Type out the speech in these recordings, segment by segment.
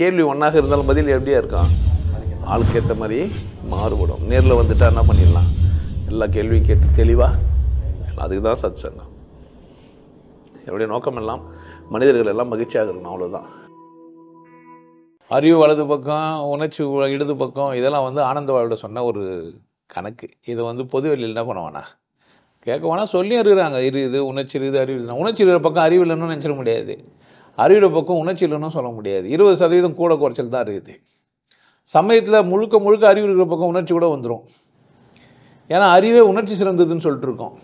கேள்வி ஒன்றாக இருந்தாலும் பதில் எப்படியா இருக்கும்? ஆளுக்கு ஏற்ற மாதிரி மாறுபடும். நேரில் வந்துட்டா என்ன பண்ணிடலாம்? எல்லா கேள்வியும் கேட்டு தெளிவாக அதுக்கு தான் சத் சங்கம் என்னுடைய நோக்கம் எல்லாம் மனிதர்கள் எல்லாம் மகிழ்ச்சியாக இருக்கணும் அவ்வளோதான் அறிவு வலது பக்கம் உணர்ச்சி இடது பக்கம் இதெல்லாம் வந்து ஆனந்தவாயோட சொன்ன ஒரு கணக்கு. இதை வந்து பொது வெளியில் என்ன பண்ணுவானா? கேட்க வேணாம் சொல்லியும் இருக்கிறாங்க. இருக்குது உணர்ச்சி இருக்குது அறிவு. உணர்ச்சி இருக்கிற பக்கம் அறிவு இல்லைன்னு நினச்சிட முடியாது. அறிவுற பக்கம் உணர்ச்சி இல்லைன்னு சொல்ல முடியாது. இருபது சதவீதம் கூட குறைச்சல் தான் இருக்குது. சமயத்தில் முழுக்க முழுக்க அறிவு இருக்கிற பக்கம் உணர்ச்சி கூட வந்துடும் ஏன்னா அறிவே உணர்ச்சி சிறந்ததுன்னு சொல்லிட்டு இருக்கோம்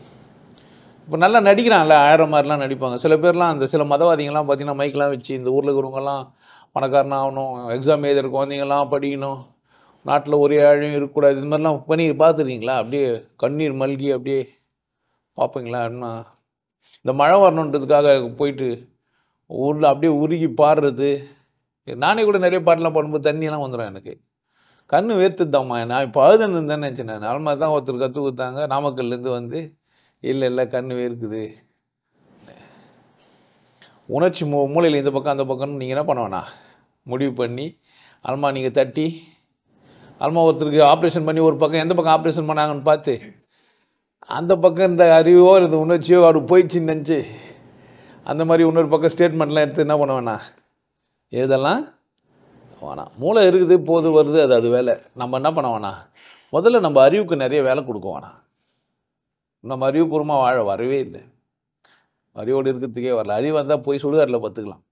இப்போ நல்லா நடிக்கிறான்ல ஆயிரம் மாதிரிலாம் நடிப்பாங்க. சில பேர்லாம் அந்த சில மதவாதிகள்லாம் பார்த்தீங்கன்னா மைக்கெலாம் வச்சு இந்த ஊரில் இருக்கிறவங்கலாம் பணக்காரன் ஆகணும் எக்ஸாம் எழுதுற குழந்தைங்கள்லாம் படிக்கணும் நாட்டில் ஒரே ஆழையும் இருக்கக்கூடாது. இது மாதிரிலாம் பண்ணி பார்த்துருக்கீங்களா அப்படியே கண்ணீர் மல்கி அப்படியே பார்ப்பீங்களா என்ன? இந்த மழை வரணுன்றதுக்காக போயிட்டு ஊரில் அப்படியே உருகி பாடுறது. நானே கூட நிறைய பாட்டெலாம் பாடும்போது தண்ணியெல்லாம் வந்துடும் எனக்கு. கண் வேர்த்துதாம்மா நான் இப்போ அழுதுன்னு இருந்தேன்னு நினச்சேன். நான் தான் ஒருத்தர் கற்றுக் கொடுத்தாங்க. நாமக்கல்லேருந்து வந்து இல்லை இல்லை கண் வேர்க்குது. உணர்ச்சி மூ மூளையில் இந்த பக்கம் அந்த பக்கம்னு நீங்கள் என்ன பண்ணுவேண்ணா முடிவு பண்ணி அல்மா நீங்கள் தட்டி அல்மா ஒருத்தருக்கு ஆப்ரேஷன் பண்ணி ஒரு பக்கம் எந்த பக்கம் ஆப்ரேஷன் பண்ணாங்கன்னு பார்த்து அந்த பக்கம் இந்த அறிவோ இந்த உணர்ச்சியோ அவர் போயிடுச்சுன்னு நினச்சி அந்த மாதிரி இன்னொரு பக்கம் ஸ்டேட்மெண்ட்லாம் எடுத்து என்ன பண்ண வேணாம் வேணாம் மூளை இருக்குது போது வருது அது அது வேலை. நம்ம என்ன பண்ண வேணாம் முதல்ல நம்ம அறிவுக்கு நிறைய வேலை கொடுக்க வேணாம் நம்ம அறிவுபூர்வமாக வாழ வரவே இல்லை. அறிவோடு இருக்கிறதுக்கே வரல. அறிவு வந்தால் போய் சுடுகாட்டில் பார்த்துக்கலாம்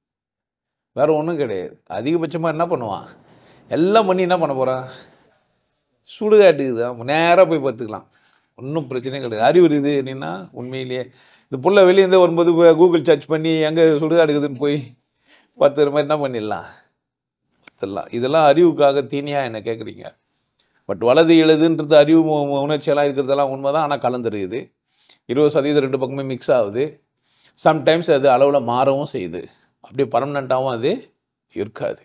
வேறு ஒன்றும் கிடையாது. அதிகபட்சமாக என்ன பண்ணுவான்? எல்லாம் பண்ணி என்ன பண்ண போகிறான் சுடுகாட்டுக்கு தான். நேராக போய் பார்த்துக்கலாம் ஒன்றும் பிரச்சனையும் கிடையாது. அறிவு இருக்குது என்னன்னா உண்மையிலேயே. இந்த புள்ள வெளியேருந்து வரும்போது கூகுள் சர்ச் பண்ணி எங்கே சுடுகாடுக்குதுன்னு போய் பார்த்துற மாதிரி என்ன பண்ணிடலாம்? பார்த்துடலாம். இதெல்லாம் அறிவுக்காக தீனியாக என்ன கேட்குறீங்க பட் வலது எழுதுன்றது அறிவு உணர்ச்சியெல்லாம் இருக்கிறதெல்லாம் உண்மை தான் ஆனால் கலந்துருக்குது இருபது சதவீதம் ரெண்டு பக்கமே மிக்ஸ் ஆகுது. சம்டைம்ஸ் அது அளவில் மாறவும் செய்யுது. அப்படியே பர்மனெண்ட்டாகவும் அது இருக்காது.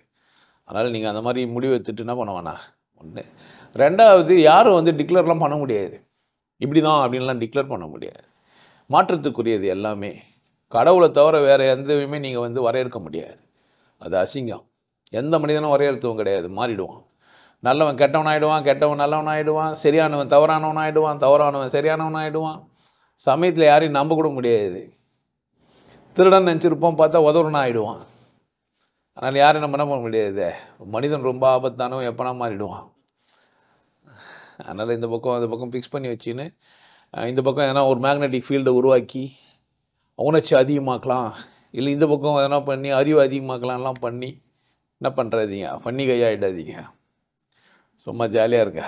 அதனால் நீங்கள் அந்த மாதிரி முடிவு எடுத்துட்டு என்ன பண்ண வேணாம்? ஒன்று ரெண்டாவது யாரும் வந்து டிக்ளர்லாம் பண்ண முடியாது. இப்படி தான் அப்படின்லாம் டிக்ளேர் பண்ண முடியாது. மாற்றத்துக்குரியது எல்லாமே. கடவுளை தவிர வேறு எந்தவையுமே நீங்கள் வந்து வரையறுக்க முடியாது. அது அசிங்கம். எந்த மனிதனும் வரையறுத்தவும் கிடையாது. மாறிடுவான். நல்லவன் கெட்டவன் ஆகிடுவான் கெட்டவன் நல்லவன் ஆகிடுவான் சரியானவன் தவறானவன் ஆகிடுவான் தவறானவன் சரியானவன் ஆகிடுவான் சமயத்தில் யாரையும் நம்ப கூட முடியாது. திருடன் நினச்சிருப்போம் பார்த்தா உதவுறனா ஆகிடுவான் அதனால் யாரும் நம்ம என்ன பண்ண முடியாது. மனிதன் ரொம்ப ஆபத்தானவன் எப்போனா மாறிடுவான். அதனால் இந்த பக்கம் அந்த பக்கம் ஃபிக்ஸ் பண்ணி வச்சுன்னு இந்த பக்கம் எதனா ஒரு மேக்னெட்டிக் ஃபீல்டை உருவாக்கி உணர்ச்சி அதிகமாக்கலாம். இல்லை இந்த பக்கம் எதனா பண்ணி அறிவு அதிகமாக்கலாம்லாம் பண்ணி என்ன பண்ணுறாதீங்க பண்ணி கையாயிடாதீங்க சும்மா ஜாலியாக இருக்கா